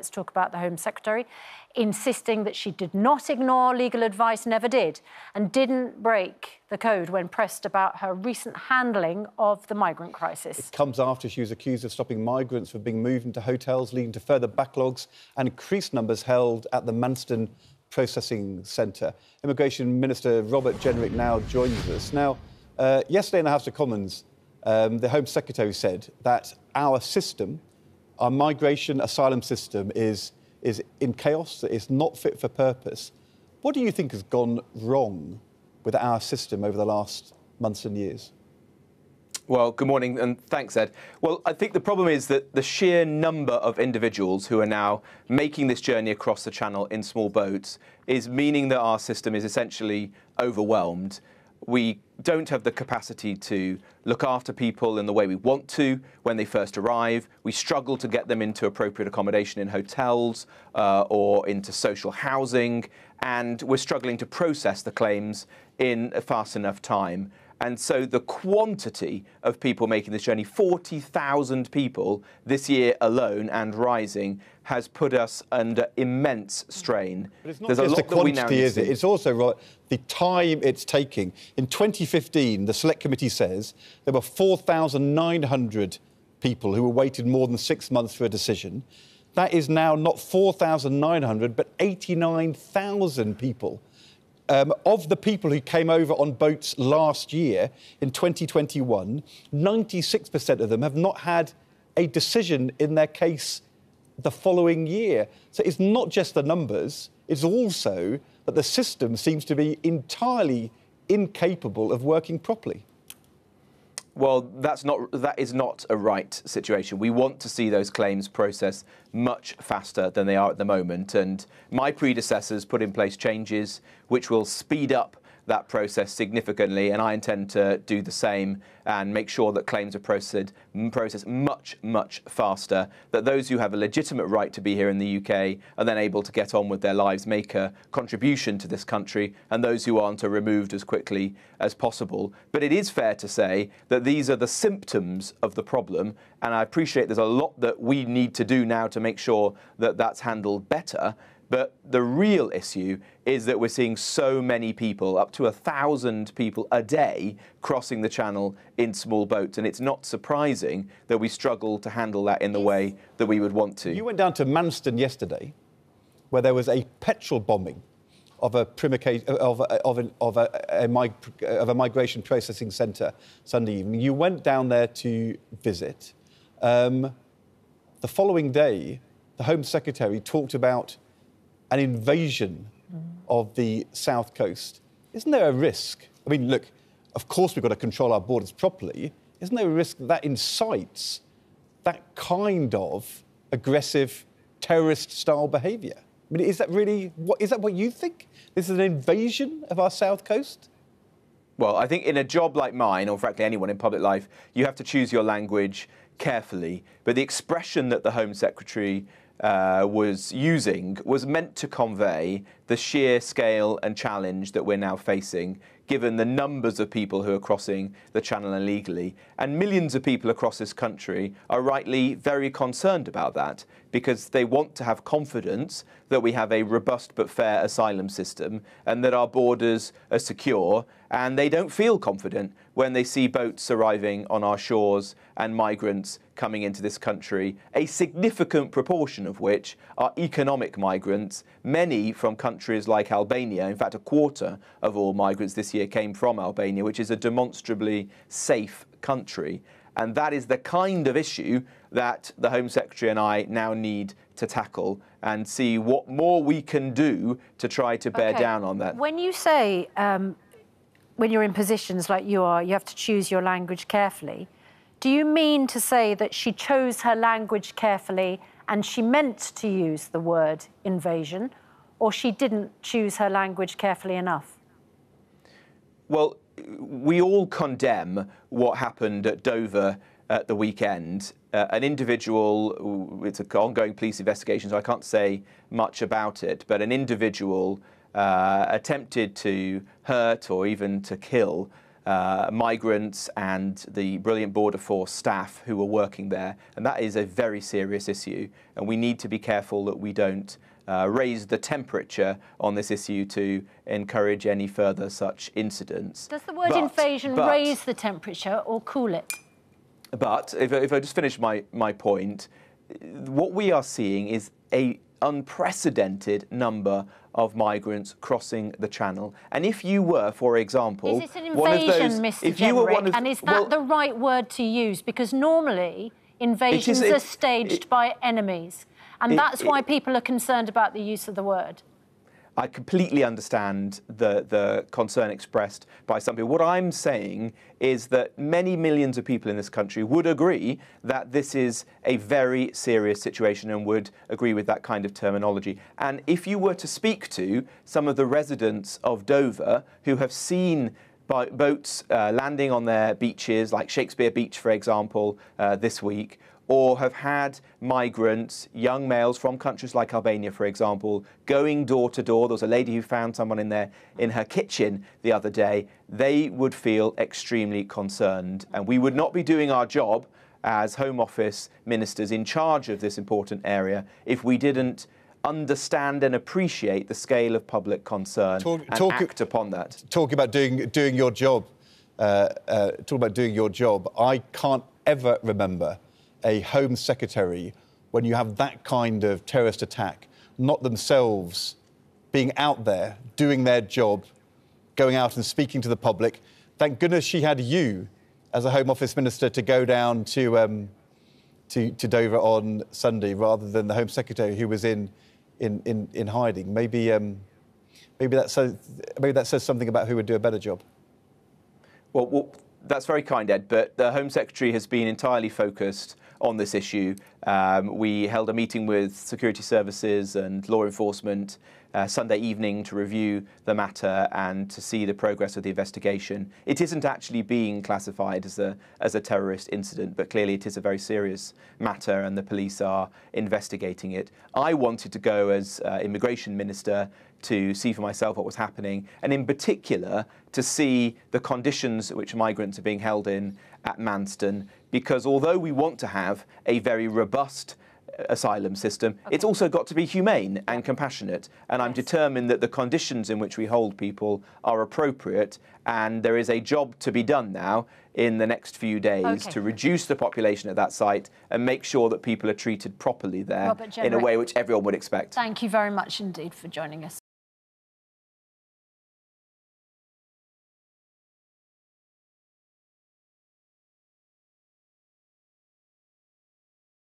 let's talk about the Home Secretary, insisting that she did not ignore legal advice, never did, and didn't break the code when pressed about her recent handling of the migrant crisis. It comes after she was accused of stopping migrants from being moved into hotels, leading to further backlogs and increased numbers held at the Manston Processing Centre. Immigration Minister Robert Jenrick now joins us. Now, uh, yesterday in the House of Commons, um, the Home Secretary said that our system, our migration asylum system, is, is in chaos, it's not fit for purpose. What do you think has gone wrong with our system over the last months and years? Well, good morning and thanks, Ed. Well, I think the problem is that the sheer number of individuals who are now making this journey across the channel in small boats is meaning that our system is essentially overwhelmed. We don't have the capacity to look after people in the way we want to when they first arrive. We struggle to get them into appropriate accommodation in hotels uh, or into social housing, and we're struggling to process the claims in a fast enough time. And so the quantity of people making this journey, 40,000 people this year alone and rising, has put us under immense strain. But it's not There's just the quantity, is it? It's also right, the time it's taking. In 2015, the Select Committee says there were 4,900 people who were waited more than six months for a decision. That is now not 4,900, but 89,000 people um, of the people who came over on boats last year in 2021, 96% of them have not had a decision in their case the following year. So it's not just the numbers, it's also that the system seems to be entirely incapable of working properly. Well, that's not, that is not a right situation. We want to see those claims processed much faster than they are at the moment. And my predecessors put in place changes which will speed up that process significantly, and I intend to do the same and make sure that claims are processed, processed much, much faster, that those who have a legitimate right to be here in the UK are then able to get on with their lives, make a contribution to this country, and those who aren't are removed as quickly as possible. But it is fair to say that these are the symptoms of the problem, and I appreciate there's a lot that we need to do now to make sure that that's handled better. But the real issue is that we're seeing so many people, up to a thousand people a day, crossing the channel in small boats. And it's not surprising that we struggle to handle that in the way that we would want to. You went down to Manston yesterday, where there was a petrol bombing of a, of a, of a, of a, a of a migration processing centre Sunday evening. You went down there to visit. Um, the following day, the Home Secretary talked about an invasion of the south coast, isn't there a risk? I mean, look, of course we've got to control our borders properly. Isn't there a risk that, that incites that kind of aggressive terrorist style behaviour? I mean, is that really what is that what you think? This is an invasion of our south coast? Well, I think in a job like mine, or frankly anyone in public life, you have to choose your language carefully. But the expression that the Home Secretary uh, was using was meant to convey the sheer scale and challenge that we're now facing, given the numbers of people who are crossing the channel illegally. And millions of people across this country are rightly very concerned about that because they want to have confidence that we have a robust but fair asylum system and that our borders are secure. And they don't feel confident when they see boats arriving on our shores and migrants coming into this country, a significant proportion of which are economic migrants, many from countries like Albania. In fact, a quarter of all migrants this year came from Albania, which is a demonstrably safe country. And that is the kind of issue that the Home Secretary and I now need to tackle and see what more we can do to try to bear okay. down on that. When you say, um, when you're in positions like you are, you have to choose your language carefully, do you mean to say that she chose her language carefully and she meant to use the word invasion, or she didn't choose her language carefully enough? Well, we all condemn what happened at Dover at the weekend. Uh, an individual, it's an ongoing police investigation, so I can't say much about it, but an individual uh, attempted to hurt or even to kill uh, migrants and the brilliant Border Force staff who were working there. And that is a very serious issue. And we need to be careful that we don't uh, raise the temperature on this issue to encourage any further such incidents. Does the word But- invasion but- raise the temperature or cool it? but if, I- if I just finish my, my point, what we are seeing is a unprecedented number of migrants crossing the channel. And if you were, for example, Is it an one of those, Mr. if you were one of, and is that well, the right word to use? Because normally invasions it- are staged it- by enemies. And that's why people are concerned about the use of the word. I completely understand the, the concern expressed by some people. What I'm saying is that many millions of people in this country would agree that this is a very serious situation and would agree with that kind of terminology. And if you were to speak to some of the residents of Dover who have seen boats uh, landing on their beaches, like Shakespeare Beach, for example, uh, this week, or have had migrants, young males from countries like Albania, for example, going door to door. There was a lady who found someone in there in her kitchen the other day. They would feel extremely concerned, and we would not be doing our job as Home Office ministers in charge of this important area if we didn't understand and appreciate the scale of public concern Talk- and talk- act upon that. talking about doing doing your job, uh, uh, talking about doing your job. I can't ever remember a Home Secretary when you have that kind of terrorist attack, not themselves being out there doing their job, going out and speaking to the public. Thank goodness she had you as a Home Office Minister to go down to. Um, to, to Dover on Sunday rather than the Home Secretary who was in, in, in, in hiding. Maybe, um, maybe, that says, maybe that says something about who would do a better job. Well, well, that's very kind, Ed, but the Home Secretary has been entirely focused on this issue. Um, we held a meeting with security services and law enforcement uh, Sunday evening to review the matter and to see the progress of the investigation. It isn't actually being classified as a, as a terrorist incident, but clearly it is a very serious matter and the police are investigating it. I wanted to go as uh, immigration minister to see for myself what was happening, and in particular to see the conditions which migrants are being held in at Manston. Because although we want to have a very robust asylum system, it's also got to be humane and compassionate. And I'm determined that the conditions in which we hold people are appropriate, and there is a job to be done now in the next few days Okay. to reduce the population at that site and make sure that people are treated properly there in a way which everyone would expect. Thank you very much indeed for joining us.